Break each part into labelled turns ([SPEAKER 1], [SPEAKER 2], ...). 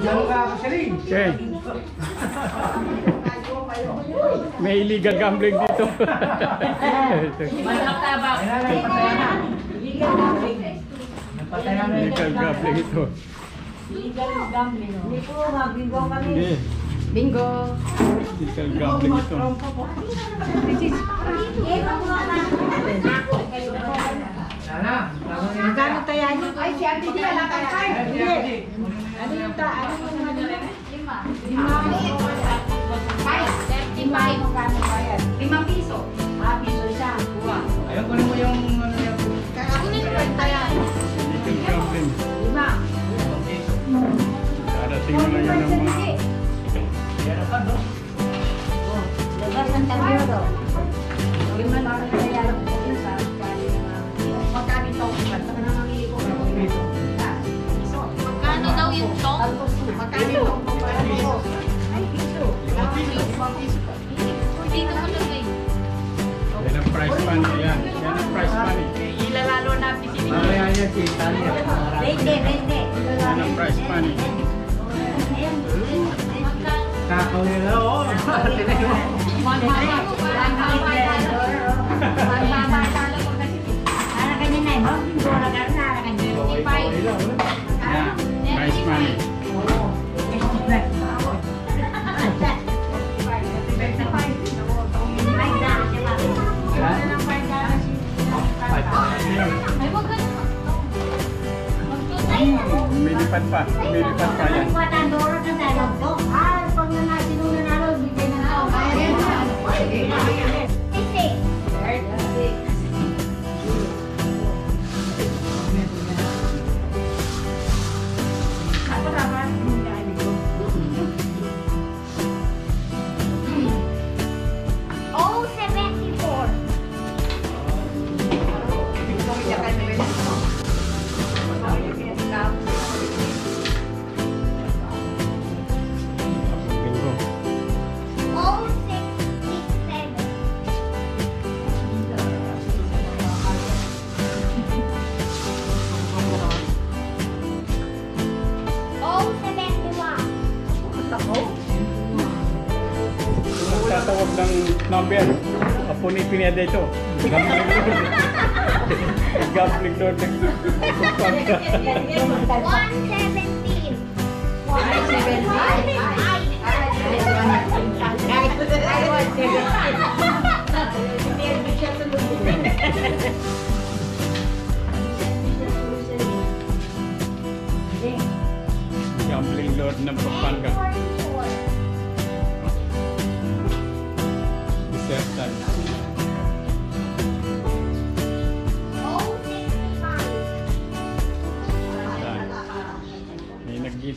[SPEAKER 1] Okay. May illegal gambling dito. illegal gambling ito. Hindi.
[SPEAKER 2] Bingo.
[SPEAKER 1] Illegal gambling ito.
[SPEAKER 2] Magkano tayo? Ay, si Ate Di, wala kang card. Hindi. Ano yung ta? Ano yung ano? Lima. Lima. Kaya, lima yung magkano bayad? Limang piso. Ah, piso siya. Kuha.
[SPEAKER 3] Ayaw ko mo yung ano yan.
[SPEAKER 2] Kaya ako nito tayo.
[SPEAKER 1] Illegal gambling.
[SPEAKER 2] Lima.
[SPEAKER 1] Darating na lang yan ang mga...
[SPEAKER 3] Yan ka, no?
[SPEAKER 2] Lugar ng Tabiero. Lima na ang kaya lang
[SPEAKER 4] yung tong?
[SPEAKER 2] Magkano ito? Ay, piso.
[SPEAKER 4] Dito mo lagay.
[SPEAKER 1] Yan ang prize money. Yan. Yan ang prize money.
[SPEAKER 2] Ilalalo na pisinin.
[SPEAKER 3] Mamaya yan si Tanya.
[SPEAKER 2] Vende, vende.
[SPEAKER 1] Yan ang prize money.
[SPEAKER 3] Kakaw nila, oh. Tinan mo.
[SPEAKER 1] Yan. Prize money.
[SPEAKER 4] Ay, wag ka naman. Magtutay na.
[SPEAKER 1] Lumilipad pa. Lumilipad pa yan.
[SPEAKER 4] Oh,
[SPEAKER 1] ng number. Kapuni-pinya dito. Gambling lord. Gambling lord. Pagka.
[SPEAKER 4] 117.
[SPEAKER 1] Gambling lord ng Pampanga.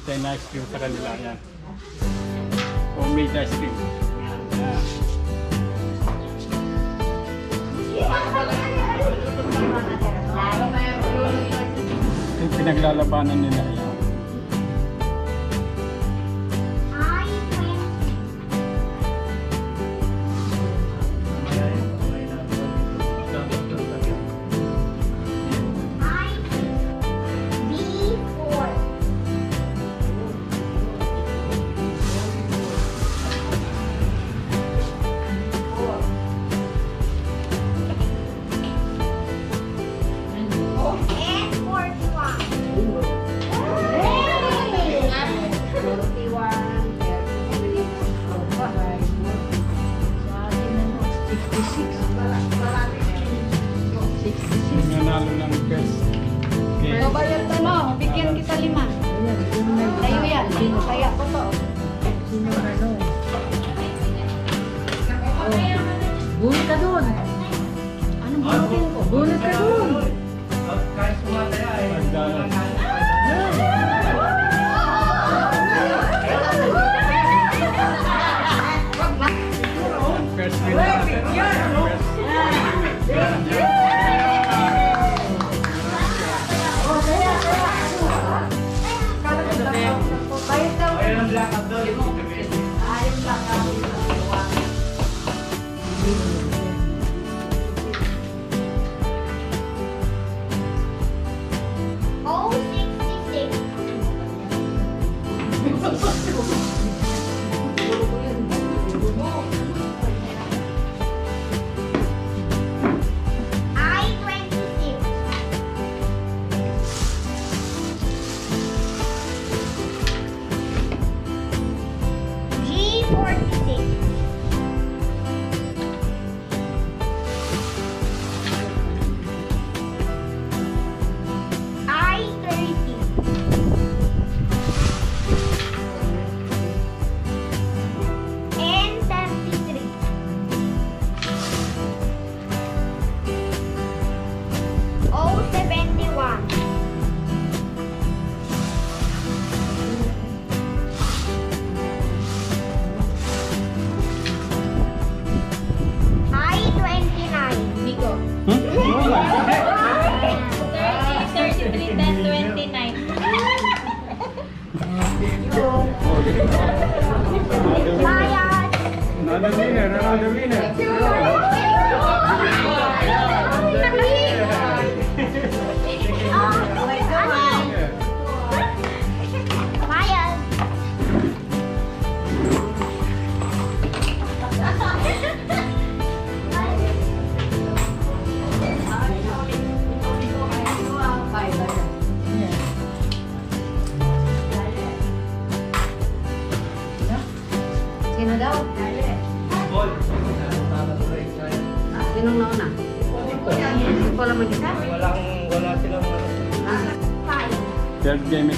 [SPEAKER 1] Naghihintay na ice cream sa kanila. Yan. Homemade ice cream. Ito yung pinaglalabanan nila. Yan.
[SPEAKER 3] Meron black.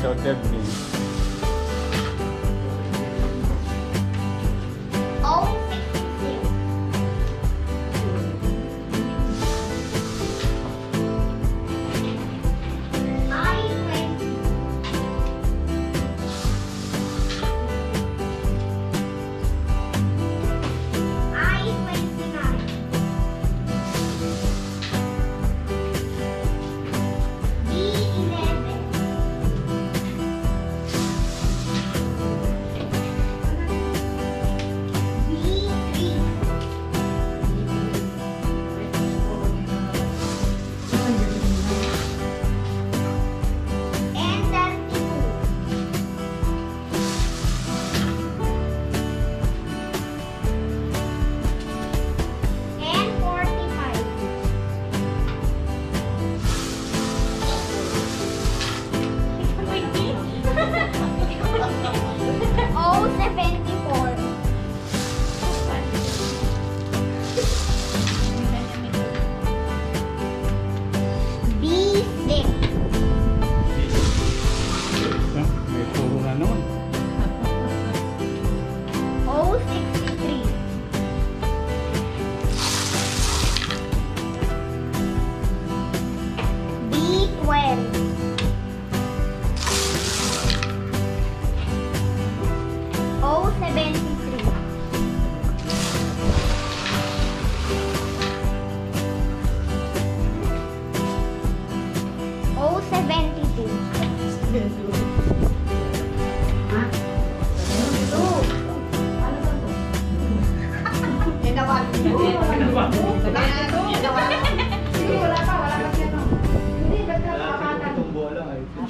[SPEAKER 5] out definitely.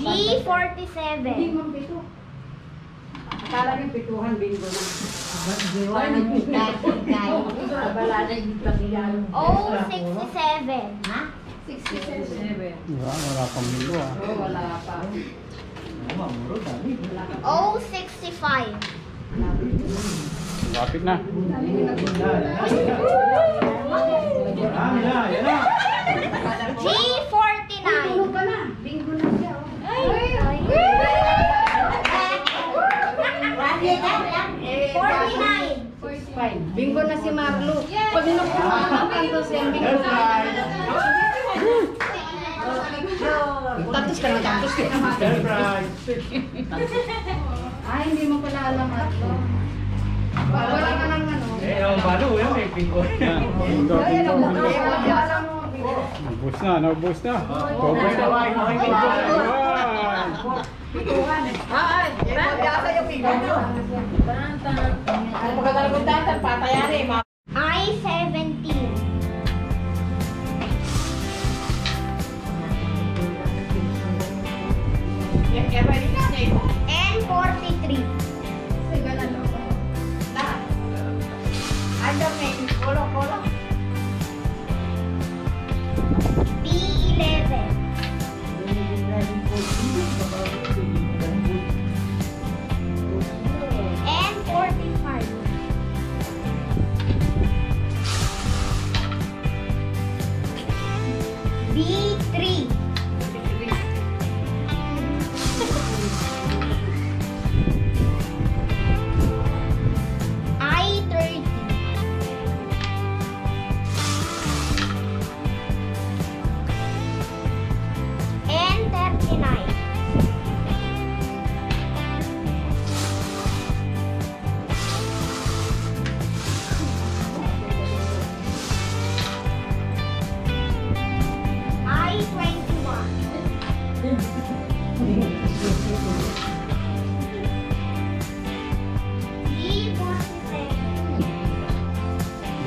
[SPEAKER 5] Ay.
[SPEAKER 3] G forty-seven.
[SPEAKER 4] Akala niyo pituhan, bingo na.
[SPEAKER 3] O sixty-seven.
[SPEAKER 1] Wala, wala pang linggo ah.
[SPEAKER 4] Oh, wala pa.
[SPEAKER 5] Mamuro dami.
[SPEAKER 3] O sixty-five.
[SPEAKER 1] Lapit na.
[SPEAKER 5] Yan na, yan na.
[SPEAKER 3] G forty-nine. Forty-nine.
[SPEAKER 4] Bingo na si Marlo. Pag kanto siya, bingo na. Tatos ka na, tatos ka na.
[SPEAKER 5] Surprise.
[SPEAKER 4] Ay, hindi mo pala alam, Marlo. Wala ka ng ano.
[SPEAKER 5] Eh, ang balo, yan may.
[SPEAKER 1] Yan. Bingo, bingo, bingo.
[SPEAKER 4] Alam mo, bingo.
[SPEAKER 1] Naubos na, naubos na. Cover na.
[SPEAKER 5] Kaway, kaway, pinko.
[SPEAKER 1] Ayan.
[SPEAKER 4] Pituhan eh. Ah, ay. Ano pa ka talagang datan? Patayan eh,
[SPEAKER 1] ma. I-17. Yan,
[SPEAKER 4] kaya pwede ka
[SPEAKER 1] na.
[SPEAKER 4] N-14.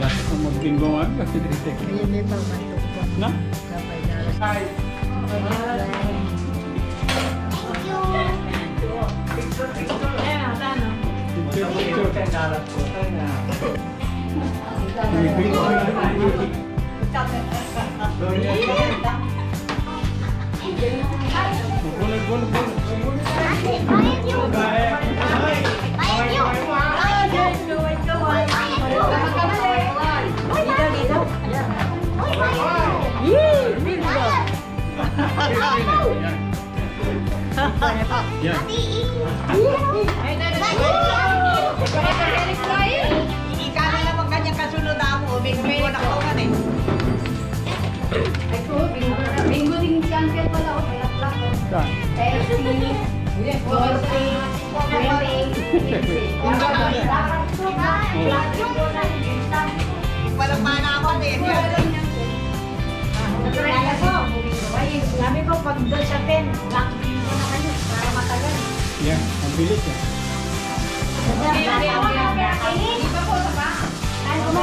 [SPEAKER 1] Ya como
[SPEAKER 3] tengo algo que
[SPEAKER 1] dice que. Viene para ¿No?
[SPEAKER 5] Ay. Thank you. Kanya kasunod ako. Bingo Kaya po,
[SPEAKER 2] kami po pag doon sa pen, lang para matagal.
[SPEAKER 1] Yeah, ang bilis eh.
[SPEAKER 2] Okay,
[SPEAKER 6] okay, okay. Hindi
[SPEAKER 2] pa po, taba? Ano mo,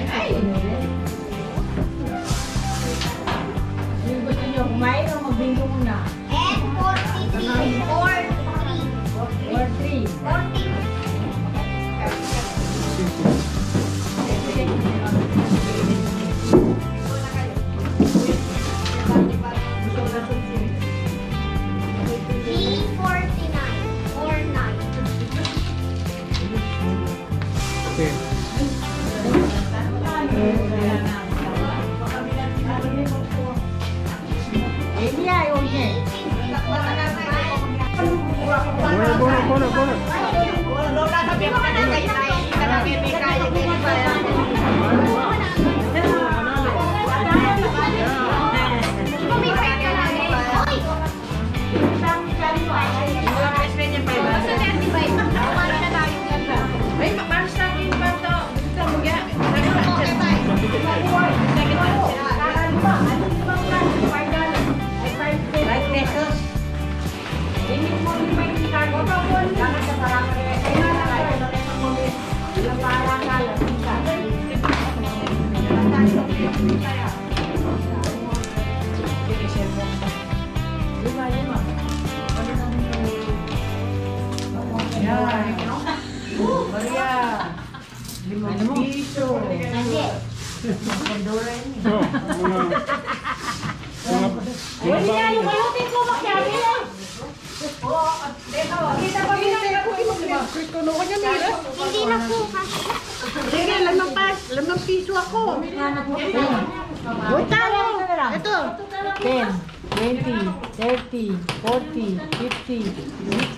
[SPEAKER 2] kumain o magbingo muna?
[SPEAKER 1] Mga... Mga bagay.
[SPEAKER 2] Malutin mo makyari eh.
[SPEAKER 6] Hindi na po kasi.
[SPEAKER 5] Sige, lamang pas, lamang piso ako.
[SPEAKER 2] Uy, talo. Ito. 10. 20, 30, 40, 50,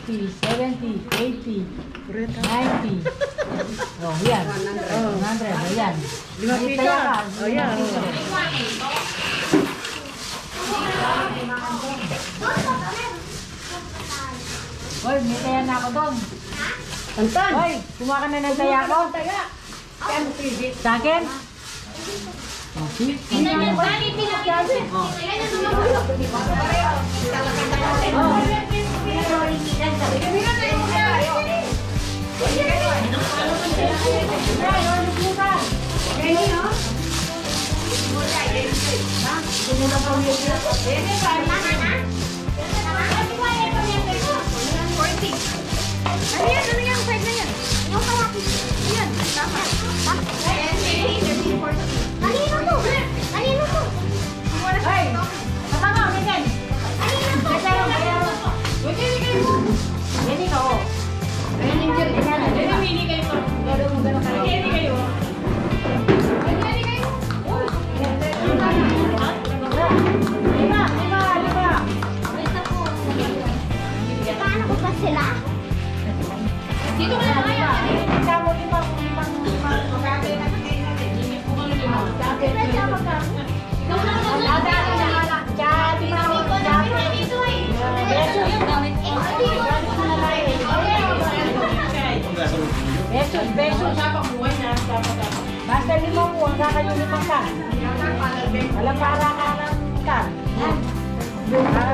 [SPEAKER 2] 60, 70, 80, 90. Oh, yan. Oh, 100. Ayan. Lima piso. Oh, yan. Hoy, may taya na ako doon.
[SPEAKER 4] Tantan.
[SPEAKER 2] Hoy, kumuha ka na ng taya ko. Sa akin? Okay.
[SPEAKER 6] Ano yan? Ano yan? Pwede na yan. Yung kalaki. Yan. Tama. Tama. 14 sila?
[SPEAKER 2] Dito ka na kaya. Isa mo Besos, besos. Basta limang mo, ang kakayo limang ka. Alam para ka ng ka. Para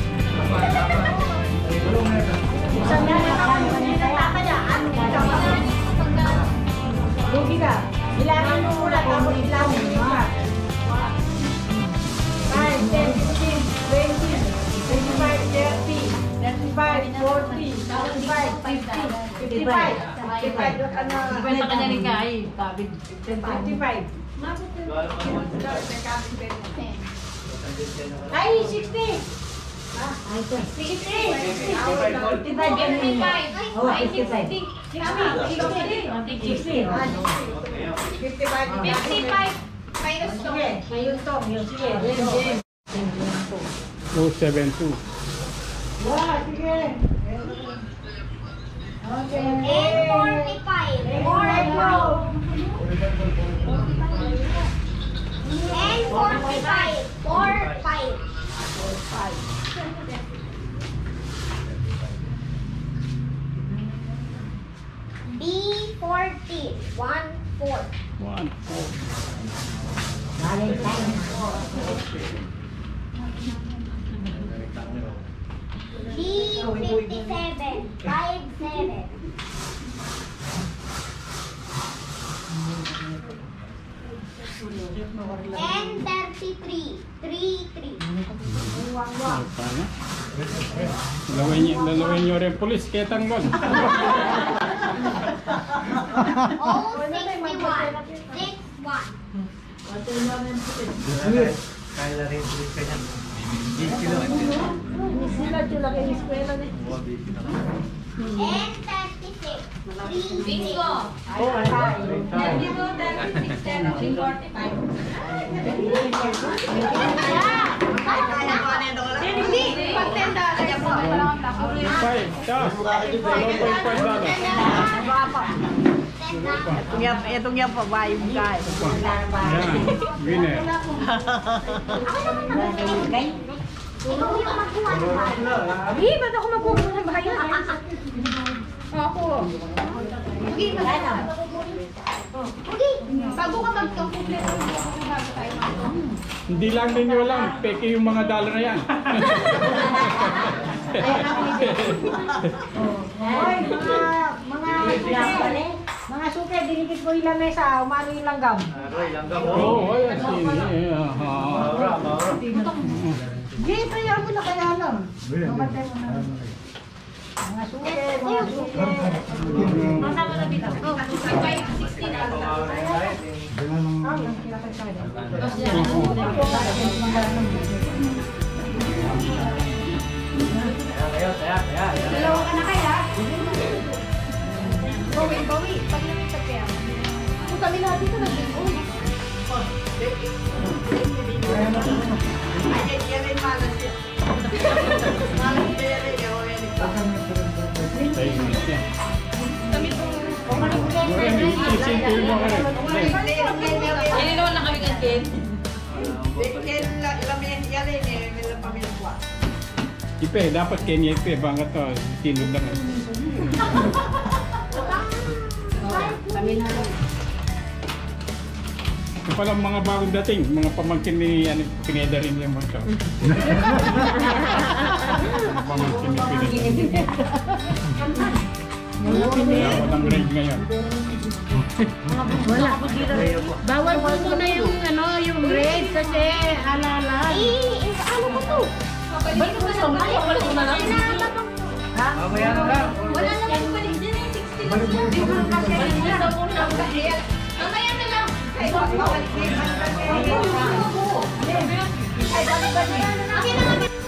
[SPEAKER 2] Lugi ka. Bilangin mo muna, tapos bilangin mo pa. 5, 10, 15, 20, 25, 30, 35, 40, 45, 50, 55. 55 ka na.
[SPEAKER 4] Kwenta ka niya rin ka ay, kabid.
[SPEAKER 2] 55. Ay, 60! Oh, 55. 60. 60. 55. Sige, ngayon to. Sige, James, James.
[SPEAKER 1] 272.
[SPEAKER 2] Yeah, sige. Okay.
[SPEAKER 6] And 45. Or And 45. Or 5. B fourteen. One four.
[SPEAKER 1] One four.
[SPEAKER 6] B fifty seven. Five seven. And 33. 3 3.
[SPEAKER 1] Ano pa na? Dalawin niyo, dalawin niyo rin pulis, kaya tanggol.
[SPEAKER 6] O 61. 6 1.
[SPEAKER 3] Kaya na rin ulit ka niyan. 10 kilo.
[SPEAKER 2] Sila sila kay eskwela ni.
[SPEAKER 6] N 36. Bingo.
[SPEAKER 2] Oh, atay.
[SPEAKER 6] Dito, 36, 10, 45. Hindi. Pag 10 dollars.
[SPEAKER 1] Five, taas. 1.5 dollars.
[SPEAKER 2] Yan, itong yan pa ba yung guys?
[SPEAKER 1] Yan, winner.
[SPEAKER 6] Eh, ba't ako magkukuha ng bayan? Ako. Hindi, magkano? Bago ka magkakumpleto, bago tayo mag
[SPEAKER 1] Hindi lang ninyo alam, peke yung mga dollar na yan.
[SPEAKER 2] Hoy, mga, mga, mga suke, dinikit ko yung lamesa, umano yung langgam.
[SPEAKER 3] Aroy, langgam mo.
[SPEAKER 1] Oo, oh, sini. aha.
[SPEAKER 3] Maura, maura.
[SPEAKER 2] Di, kaya mo na kaya lang. Mamatay mo na. Mga suke, mga suke.
[SPEAKER 6] Masama na dito. Oh, 16 na.
[SPEAKER 2] Ah, ang kinakay sa akin.
[SPEAKER 3] Kaya, kaya, kaya, kaya.
[SPEAKER 6] Dalawa ka na kaya? Bawi, bawi. Pag nakita kaya. Kung kami
[SPEAKER 1] Yan
[SPEAKER 6] naman lang kami kantin.
[SPEAKER 1] Ipe, dapat kenya ipe, banga to, tinod lang. Ito palang mga bagong dating, mga pamangkin ni ano, Pineda rin yung mga. Mga pamangkin ni Pineda. Kaya walang rate ngayon.
[SPEAKER 4] Bawal po muna yung ano, yung red kasi halalan.
[SPEAKER 6] Eh, ano ko to? Balik mo na, balik mo na lang.
[SPEAKER 3] Mamaya na lang.
[SPEAKER 6] Wala naman balik dyan eh, 60 lang yan. Balik na daw po lang. Mamaya na lang. Ay, balik na Akin na nga.
[SPEAKER 5] Bingo.